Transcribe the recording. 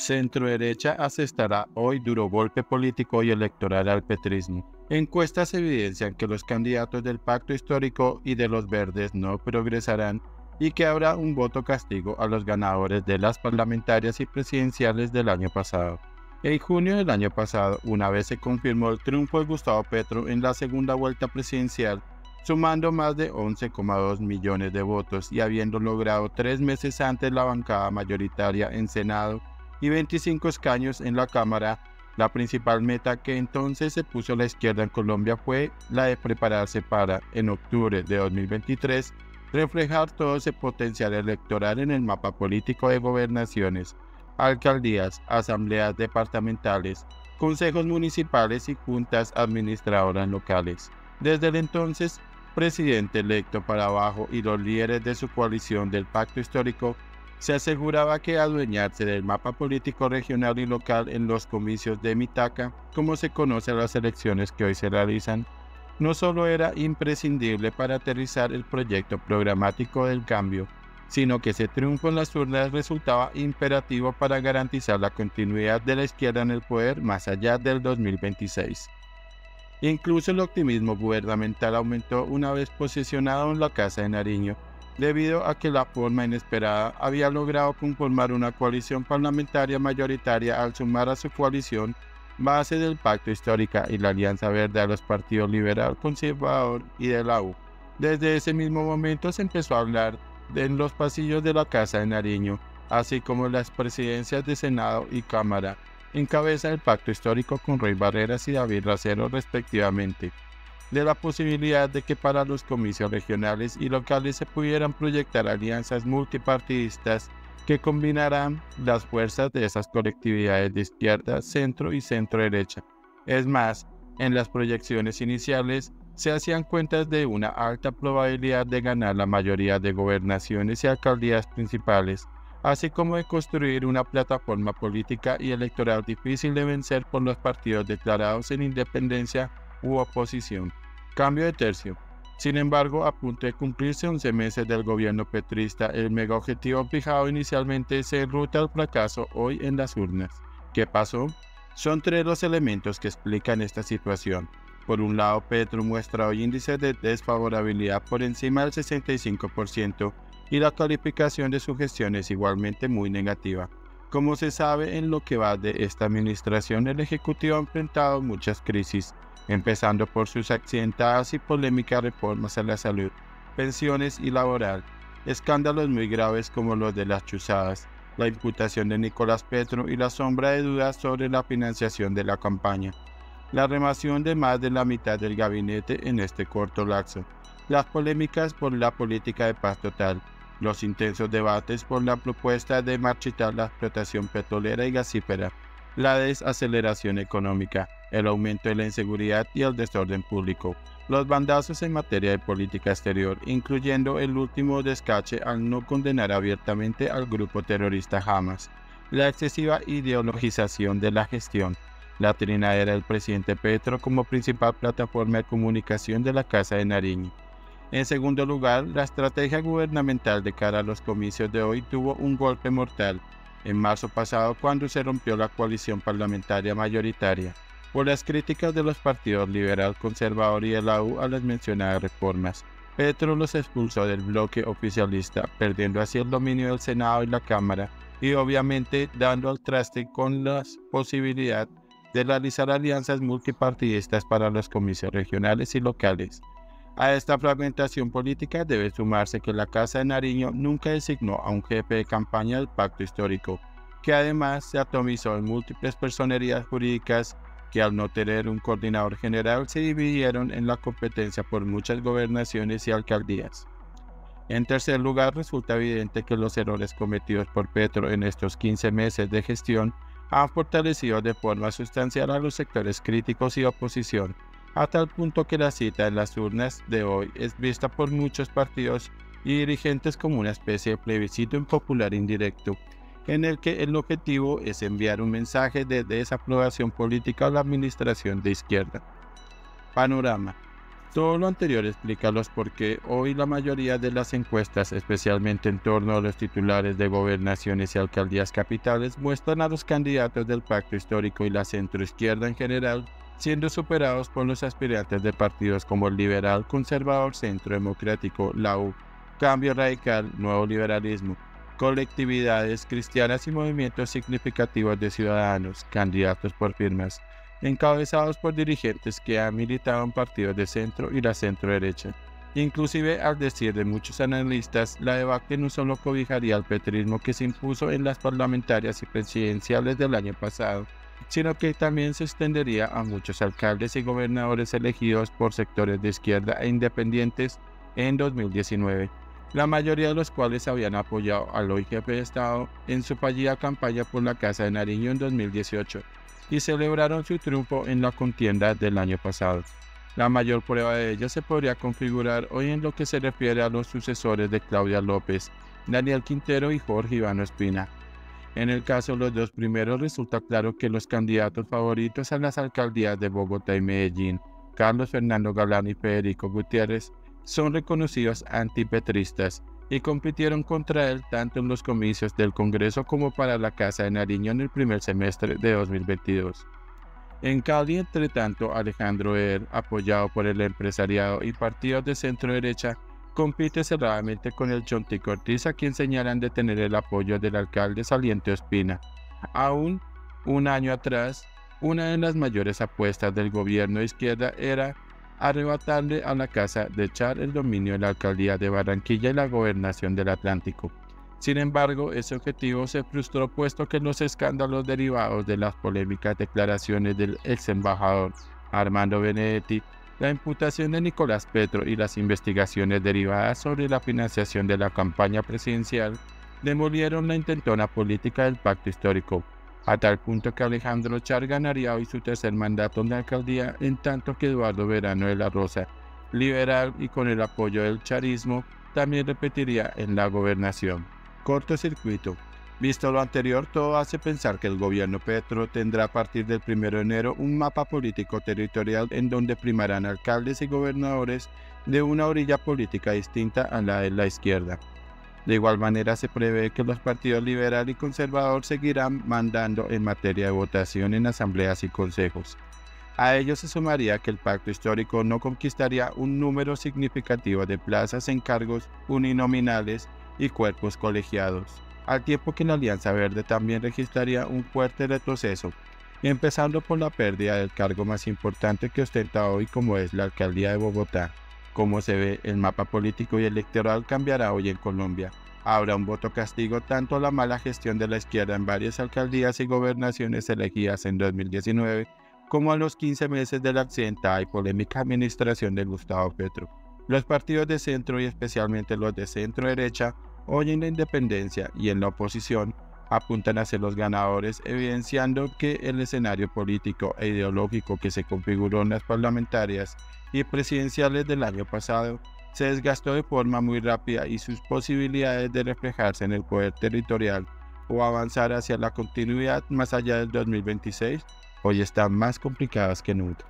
Centro derecha asestará hoy duro golpe político y electoral al petrismo. Encuestas evidencian que los candidatos del pacto histórico y de los verdes no progresarán y que habrá un voto castigo a los ganadores de las parlamentarias y presidenciales del año pasado. En junio del año pasado, una vez se confirmó el triunfo de Gustavo Petro en la segunda vuelta presidencial, sumando más de 11,2 millones de votos y habiendo logrado tres meses antes la bancada mayoritaria en Senado y 25 escaños en la Cámara, la principal meta que entonces se puso la izquierda en Colombia fue la de prepararse para, en octubre de 2023, reflejar todo ese potencial electoral en el mapa político de gobernaciones alcaldías, asambleas departamentales, consejos municipales y juntas administradoras locales. Desde el entonces presidente electo para abajo y los líderes de su coalición del pacto histórico se aseguraba que adueñarse del mapa político regional y local en los comicios de Mitaca, como se conoce a las elecciones que hoy se realizan, no solo era imprescindible para aterrizar el proyecto programático del cambio, sino que ese triunfo en las urnas resultaba imperativo para garantizar la continuidad de la izquierda en el poder más allá del 2026. Incluso el optimismo gubernamental aumentó una vez posicionado en la Casa de Nariño, debido a que la forma inesperada había logrado conformar una coalición parlamentaria mayoritaria al sumar a su coalición base del Pacto Histórica y la Alianza Verde a los partidos Liberal, Conservador y de la U. Desde ese mismo momento se empezó a hablar en los pasillos de la Casa de Nariño, así como las presidencias de Senado y Cámara, en cabeza del pacto histórico con Rey Barreras y David Racero respectivamente, de la posibilidad de que para los comicios regionales y locales se pudieran proyectar alianzas multipartidistas que combinarán las fuerzas de esas colectividades de izquierda, centro y centro derecha. Es más, en las proyecciones iniciales se hacían cuentas de una alta probabilidad de ganar la mayoría de gobernaciones y alcaldías principales, así como de construir una plataforma política y electoral difícil de vencer por los partidos declarados en independencia u oposición. Cambio de tercio. Sin embargo, a punto de cumplirse 11 meses del gobierno petrista, el mega objetivo fijado inicialmente se enruta al fracaso hoy en las urnas. ¿Qué pasó? Son tres los elementos que explican esta situación. Por un lado, Petro muestra hoy índices de desfavorabilidad por encima del 65% y la calificación de su gestión es igualmente muy negativa. Como se sabe, en lo que va de esta administración, el Ejecutivo ha enfrentado muchas crisis, empezando por sus accidentadas y polémicas reformas a la salud, pensiones y laboral, escándalos muy graves como los de las chuzadas, la imputación de Nicolás Petro y la sombra de dudas sobre la financiación de la campaña la remación de más de la mitad del gabinete en este corto lapso, las polémicas por la política de paz total, los intensos debates por la propuesta de marchitar la explotación petrolera y gasífera, la desaceleración económica, el aumento de la inseguridad y el desorden público, los bandazos en materia de política exterior, incluyendo el último descache al no condenar abiertamente al grupo terrorista Hamas, la excesiva ideologización de la gestión, la trinadera del presidente Petro como principal plataforma de comunicación de la Casa de Nariño. En segundo lugar, la estrategia gubernamental de cara a los comicios de hoy tuvo un golpe mortal en marzo pasado cuando se rompió la coalición parlamentaria mayoritaria por las críticas de los partidos liberal, conservador y de la U a las mencionadas reformas. Petro los expulsó del bloque oficialista, perdiendo así el dominio del Senado y la Cámara, y obviamente dando al traste con la posibilidad de realizar alianzas multipartidistas para los comicios regionales y locales. A esta fragmentación política debe sumarse que la Casa de Nariño nunca designó a un jefe de campaña del pacto histórico, que además se atomizó en múltiples personerías jurídicas que al no tener un coordinador general se dividieron en la competencia por muchas gobernaciones y alcaldías. En tercer lugar, resulta evidente que los errores cometidos por Petro en estos 15 meses de gestión han fortalecido de forma sustancial a los sectores críticos y oposición, a tal punto que la cita en las urnas de hoy es vista por muchos partidos y dirigentes como una especie de plebiscito impopular indirecto, en el que el objetivo es enviar un mensaje de desaprobación política a la administración de izquierda. Panorama. Todo lo anterior explica los por qué hoy la mayoría de las encuestas, especialmente en torno a los titulares de gobernaciones y alcaldías capitales, muestran a los candidatos del pacto histórico y la centroizquierda en general siendo superados por los aspirantes de partidos como el liberal, conservador, centro democrático, la U, cambio radical, nuevo liberalismo, colectividades cristianas y movimientos significativos de ciudadanos, candidatos por firmas, encabezados por dirigentes que han militado en partidos de centro y la centro derecha. Inclusive, al decir de muchos analistas, la debate no solo cobijaría al petrismo que se impuso en las parlamentarias y presidenciales del año pasado, sino que también se extendería a muchos alcaldes y gobernadores elegidos por sectores de izquierda e independientes en 2019, la mayoría de los cuales habían apoyado al hoy jefe de Estado en su fallida campaña por la Casa de Nariño en 2018 y celebraron su triunfo en la contienda del año pasado. La mayor prueba de ello se podría configurar hoy en lo que se refiere a los sucesores de Claudia López, Daniel Quintero y Jorge Ivano Espina. En el caso de los dos primeros resulta claro que los candidatos favoritos a las alcaldías de Bogotá y Medellín, Carlos Fernando Galán y Federico Gutiérrez, son reconocidos antipetristas y compitieron contra él tanto en los comicios del Congreso como para la Casa de Nariño en el primer semestre de 2022. En Cali, entre tanto, Alejandro Er, apoyado por el empresariado y partidos de centro derecha, compite cerradamente con el Chontico Ortiz, a quien señalan de tener el apoyo del alcalde saliente Espina. Aún un año atrás, una de las mayores apuestas del gobierno de izquierda era arrebatarle a la Casa de echar el dominio de la alcaldía de Barranquilla y la gobernación del Atlántico. Sin embargo, ese objetivo se frustró puesto que los escándalos derivados de las polémicas declaraciones del ex embajador Armando Benedetti, la imputación de Nicolás Petro y las investigaciones derivadas sobre la financiación de la campaña presidencial demolieron la intentona política del pacto histórico a tal punto que Alejandro Char ganaría hoy su tercer mandato en la alcaldía, en tanto que Eduardo Verano de la Rosa, liberal y con el apoyo del charismo, también repetiría en la gobernación. Cortocircuito. Visto lo anterior, todo hace pensar que el gobierno Petro tendrá a partir del 1 de enero un mapa político territorial en donde primarán alcaldes y gobernadores de una orilla política distinta a la de la izquierda. De igual manera, se prevé que los partidos liberal y conservador seguirán mandando en materia de votación en asambleas y consejos. A ello se sumaría que el pacto histórico no conquistaría un número significativo de plazas en cargos uninominales y cuerpos colegiados, al tiempo que la Alianza Verde también registraría un fuerte retroceso, empezando por la pérdida del cargo más importante que ostenta hoy como es la alcaldía de Bogotá. Como se ve, el mapa político y electoral cambiará hoy en Colombia. Habrá un voto castigo tanto a la mala gestión de la izquierda en varias alcaldías y gobernaciones elegidas en 2019, como a los 15 meses de la accidentada y polémica administración de Gustavo Petro. Los partidos de centro y especialmente los de centro derecha, hoy en la independencia y en la oposición, apuntan a ser los ganadores, evidenciando que el escenario político e ideológico que se configuró en las parlamentarias y presidenciales del año pasado se desgastó de forma muy rápida y sus posibilidades de reflejarse en el poder territorial o avanzar hacia la continuidad más allá del 2026 hoy están más complicadas que nunca.